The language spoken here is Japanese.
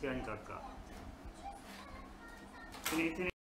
試合に書くか。